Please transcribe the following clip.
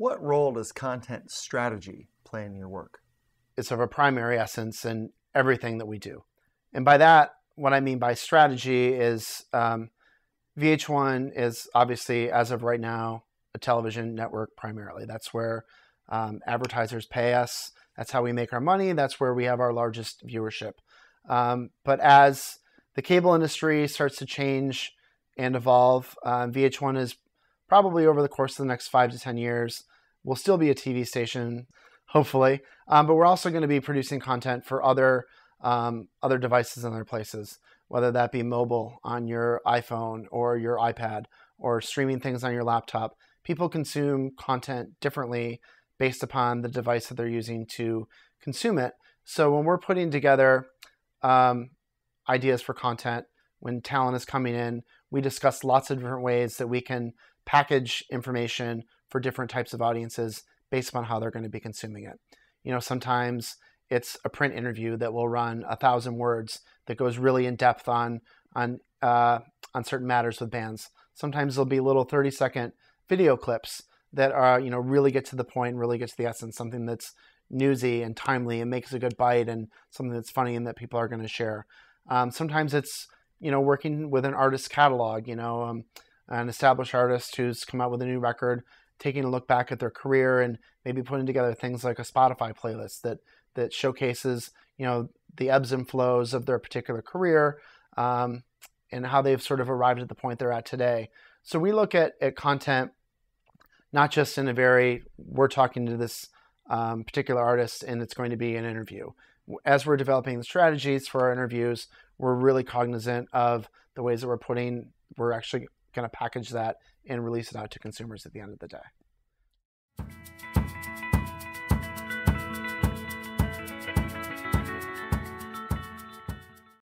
What role does content strategy play in your work? It's of a primary essence in everything that we do. And by that, what I mean by strategy is um, VH1 is obviously, as of right now, a television network primarily. That's where um, advertisers pay us. That's how we make our money. That's where we have our largest viewership. Um, but as the cable industry starts to change and evolve, uh, VH1 is probably over the course of the next five to 10 years, will still be a TV station, hopefully. Um, but we're also going to be producing content for other um, other devices and other places, whether that be mobile on your iPhone or your iPad or streaming things on your laptop. People consume content differently based upon the device that they're using to consume it. So when we're putting together um, ideas for content, when talent is coming in, we discuss lots of different ways that we can package information for different types of audiences based upon how they're going to be consuming it. You know, sometimes it's a print interview that will run a thousand words that goes really in depth on on uh, on certain matters with bands. Sometimes there'll be little 30 second video clips that are you know really get to the point, really get to the essence, something that's newsy and timely and makes a good bite and something that's funny and that people are going to share. Um, sometimes it's you know working with an artist's catalog, you know, um, an established artist who's come out with a new record, taking a look back at their career and maybe putting together things like a Spotify playlist that that showcases you know the ebbs and flows of their particular career um, and how they've sort of arrived at the point they're at today. So we look at, at content not just in a very we're talking to this um, particular artist and it's going to be an interview. As we're developing the strategies for our interviews, we're really cognizant of the ways that we're putting, we're actually going of package that and release it out to consumers at the end of the day.